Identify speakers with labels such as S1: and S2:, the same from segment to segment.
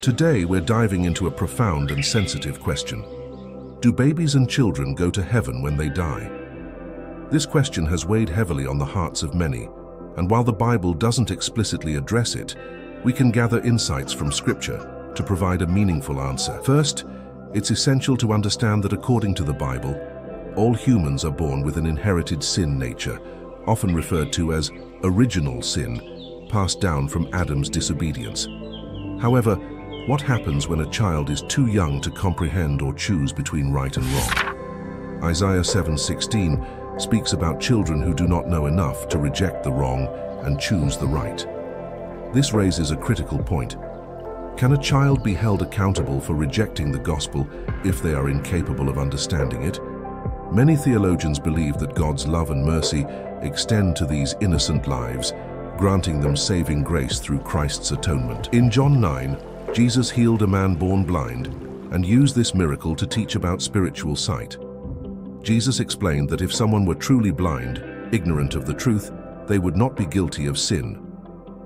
S1: Today, we're diving into a profound and sensitive question. Do babies and children go to heaven when they die? This question has weighed heavily on the hearts of many, and while the Bible doesn't explicitly address it, we can gather insights from Scripture to provide a meaningful answer. First, it's essential to understand that according to the Bible, all humans are born with an inherited sin nature, often referred to as original sin, passed down from Adam's disobedience. However, what happens when a child is too young to comprehend or choose between right and wrong? Isaiah 7:16 speaks about children who do not know enough to reject the wrong and choose the right. This raises a critical point. Can a child be held accountable for rejecting the gospel if they are incapable of understanding it? Many theologians believe that God's love and mercy extend to these innocent lives, granting them saving grace through Christ's atonement. In John 9, Jesus healed a man born blind and used this miracle to teach about spiritual sight. Jesus explained that if someone were truly blind, ignorant of the truth, they would not be guilty of sin.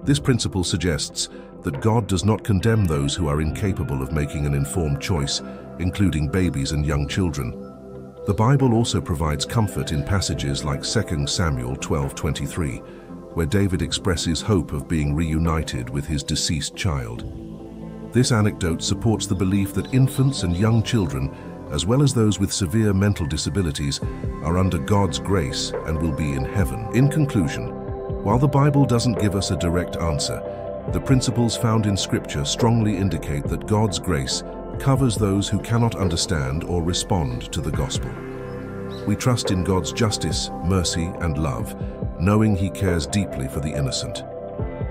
S1: This principle suggests that God does not condemn those who are incapable of making an informed choice, including babies and young children. The Bible also provides comfort in passages like 2 Samuel 12:23, where David expresses hope of being reunited with his deceased child. This anecdote supports the belief that infants and young children, as well as those with severe mental disabilities, are under God's grace and will be in heaven. In conclusion, while the Bible doesn't give us a direct answer, the principles found in Scripture strongly indicate that God's grace covers those who cannot understand or respond to the gospel. We trust in God's justice, mercy, and love, knowing He cares deeply for the innocent.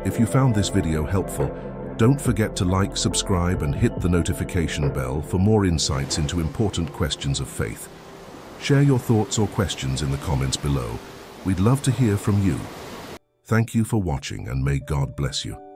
S1: If you found this video helpful, don't forget to like, subscribe and hit the notification bell for more insights into important questions of faith. Share your thoughts or questions in the comments below. We'd love to hear from you. Thank you for watching and may God bless you.